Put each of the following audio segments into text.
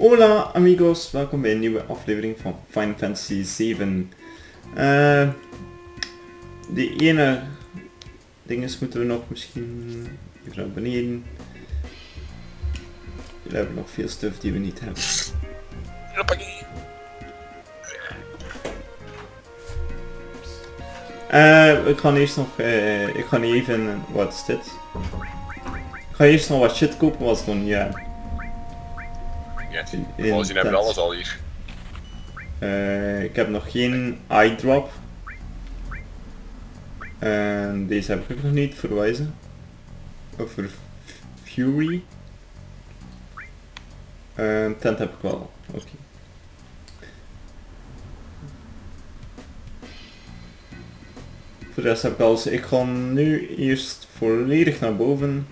Hola amigos, welkom bij een nieuwe aflevering van Final Fantasy 7. Uh, die ene dinges moeten we nog misschien even naar beneden. We hebben nog veel stuff die we niet hebben. Uh, ik ga eerst nog, uh, ik ga even, wat is dit? Ik ga eerst nog wat shit kopen, was dan, ja. Ja, volgens hebben we alles al hier. Uh, ik heb nog geen eye drop. En deze heb ik nog niet verwijzen. Over Fury. Uh, tent heb ik wel. Oké. Okay. Voor de rest heb ik alles. Ik ga nu eerst volledig naar boven.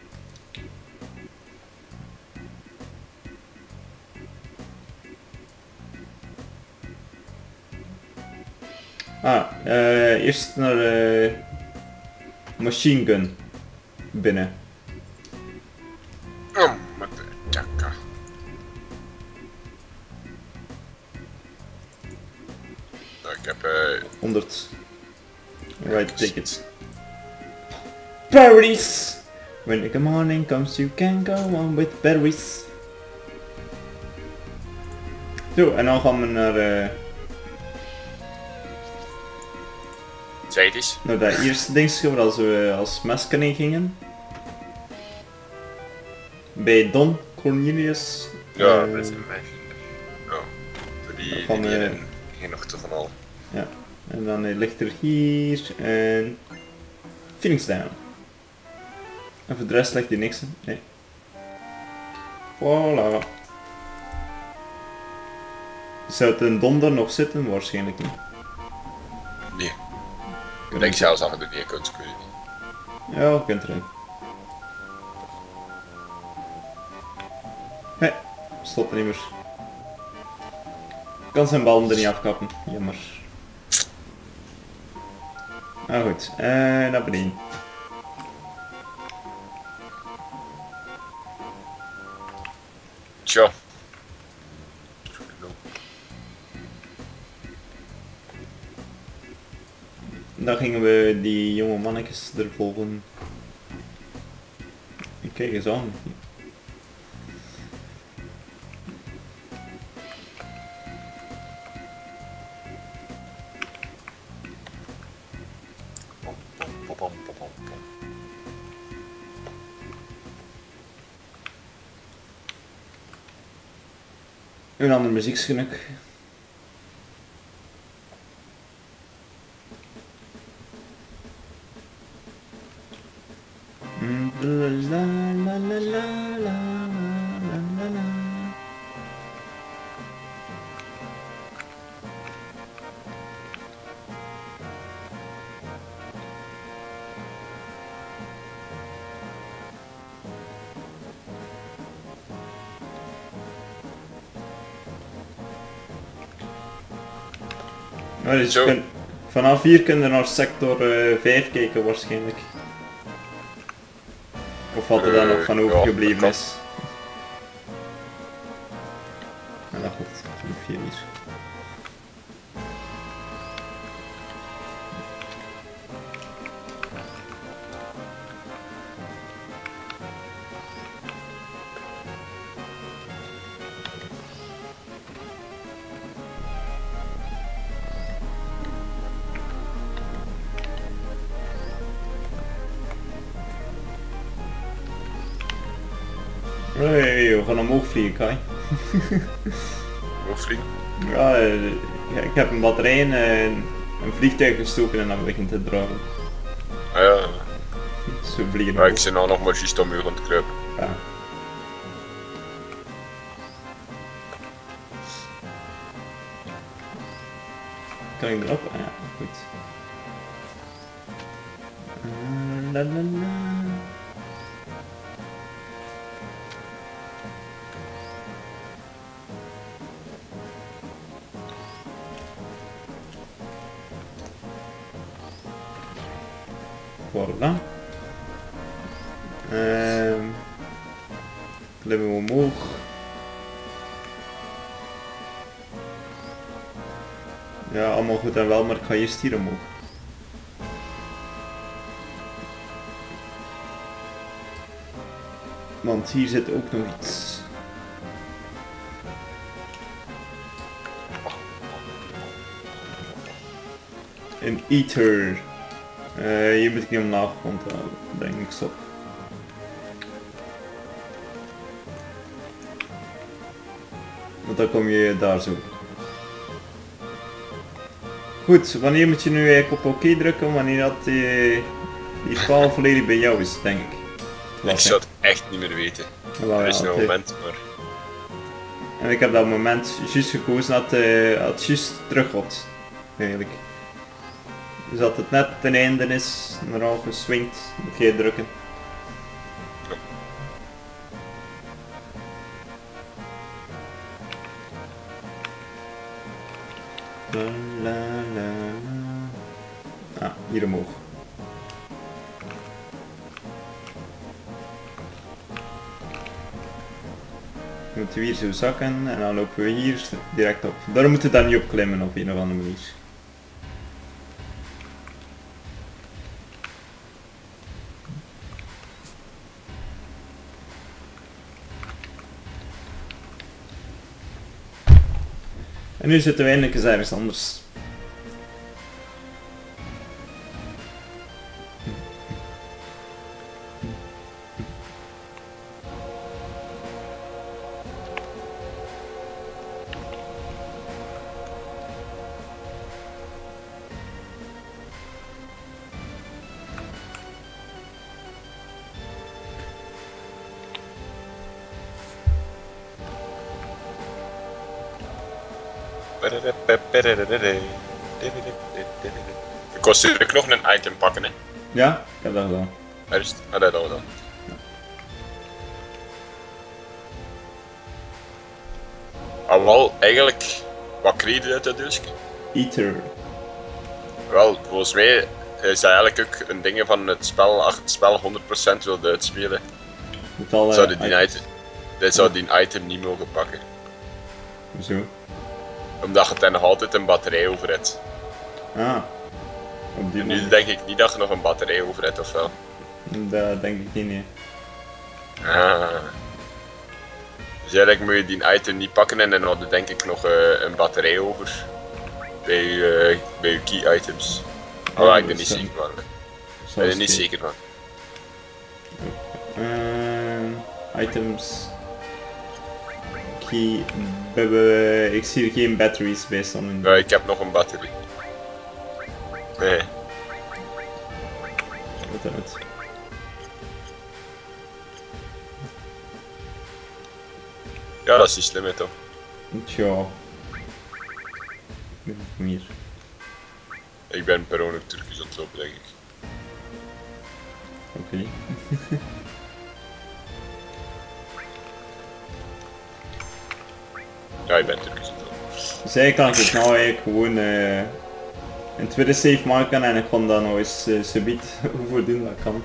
Ah, uh, eerst naar de machine gun binnen. Oh, met de jacka. Ik heb uh... 100 right tickets. Berries! When the morning comes you can go on with berries. Zo, en dan gaan we naar... Uh, Nou, dat eerste dingetje waar we als meskening gingen. Bij Don Cornelius. Ja, uh, met zijn meisje. Ja, voor die, van, die uh, geen nog te van al. Ja, en dan uh, ligt er hier en Phoenix Down. En voor de rest ligt hier niks. Nee. Voilà. Zou het in Don nog zitten? Waarschijnlijk niet. Ik denk zelfs en toe niet kunt, kun je niet. Ja, kunt erin. Nee, stop er niet meer. Ik kan zijn bal er niet afkappen, jammer. Nou goed, eh, naar beneden. Tja. Dan gingen we die jonge mannetjes er volgen. Kijk eens aan. Een ander muziekschenuk. Dus vanaf hier kunnen we naar sector eh, 5 kijken waarschijnlijk. Of wat er dan Eh, nog van ja, overgebleven is. Hey, we gaan omhoog vliegen, Kai. Hoe vliegen? Ja, ja, ik heb een batterij in eh, een vliegtuig gestoken en dan begint te draaien. Ah ja, Zo vliegen maar ik omhoog. zit nou nog maar juist om u rond te kruipen. Ja. Kan ik erop? Ja, goed. Uh, la, la, la. Lemon omhoog. Ja, allemaal goed en wel, maar ik ga eerst hier omhoog. Want hier zit ook nog iets. Een eater. Uh, eh, hier moet ik niet omlaag, want uh, denk ik stop. Dan kom je daar zo. Goed, wanneer moet je nu eigenlijk op oké drukken? Wanneer dat die, die paal volledig bij jou is, denk ik. ik zou het echt niet meer weten. Wel, er is ja, een moment, maar... En ik heb dat moment juist gekozen dat eh, het juist terug. Eigenlijk. Dus dat het net ten einde is, normaal geswingt, moet je drukken. La, la. Ah, hier omhoog. Dan moeten we hier zo zakken en dan lopen we hier direct op. Daar moeten we dan niet op klimmen op een of andere manier. En nu zitten we eindelijk eens ergens anders. Ik kost natuurlijk nog een item pakken, hè. Ja, ik heb dat gedaan. Eerst, ah, dat we dan. Ah, wel, eigenlijk, wat kreeg je uit dat doosje? Eater. Wel, volgens mij is dat eigenlijk ook een ding van het spel, als het spel 100% wil uitspelen, Met alle zou die, items. item, dit zou die item niet mogen pakken. Zo. Omdat je dan nog altijd een batterij over hebt. Ah. Op die En nu denk ik niet dat je nog een batterij over hebt, of wel? Dat denk ik niet, nee. Ah. Dus eigenlijk moet je die item niet pakken en dan had je denk ik nog eh, een batterij over. Bij je, eh, bij je key items. Oh, Oh, ik ben niet zeker van. Ik ben er niet zeker van. Ehm, items. Hebben- ik zie geen batteries bij staan. Ja, ik heb nog een batterie. Nee. Wat dan het? Ja, dat is niet slim, hè, toch? Tja. Meer. Ik ben per ongeluk Turkisch aan het lopen, denk ik. Oké. Ja, ik ben Turkisch aan het lopen. Dus eigenlijk kan ik het nou eigenlijk gewoon eh, een tweede save maken en ik kan dan nog eens uh, subiet over doen dat kan.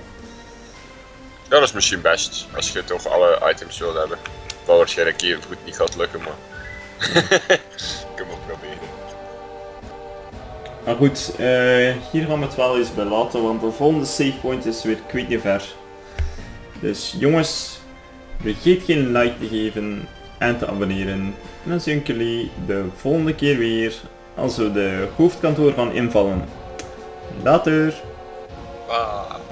Ja, dat is misschien best. Als je toch alle items wilt hebben. Wat waarschijnlijk even goed niet gaat lukken, maar... ik kan het proberen. Maar goed, eh, hier gaan we het wel eens bij laten, want de volgende save point is weer kwijt ver. Dus jongens, vergeet geen like te geven en te abonneren. En dan zien ik jullie de volgende keer weer als we de hoofdkantoor gaan invallen. Later! Ah.